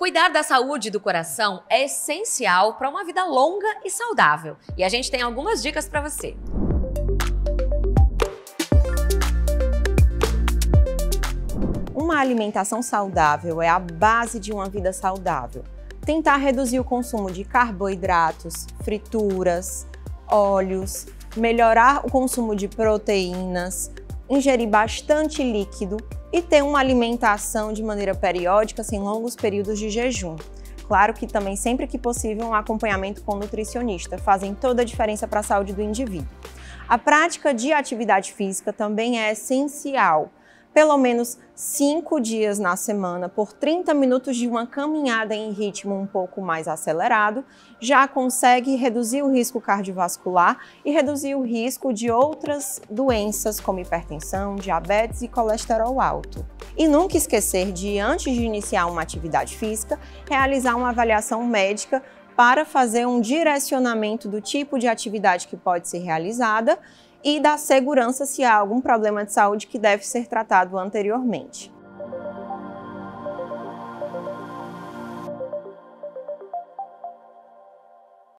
Cuidar da saúde do coração é essencial para uma vida longa e saudável. E a gente tem algumas dicas para você. Uma alimentação saudável é a base de uma vida saudável. Tentar reduzir o consumo de carboidratos, frituras, óleos, melhorar o consumo de proteínas, ingerir bastante líquido e ter uma alimentação de maneira periódica, sem longos períodos de jejum. Claro que também, sempre que possível, um acompanhamento com nutricionista fazem toda a diferença para a saúde do indivíduo. A prática de atividade física também é essencial pelo menos cinco dias na semana por 30 minutos de uma caminhada em ritmo um pouco mais acelerado, já consegue reduzir o risco cardiovascular e reduzir o risco de outras doenças como hipertensão, diabetes e colesterol alto. E nunca esquecer de, antes de iniciar uma atividade física, realizar uma avaliação médica para fazer um direcionamento do tipo de atividade que pode ser realizada e da segurança se há algum problema de saúde que deve ser tratado anteriormente.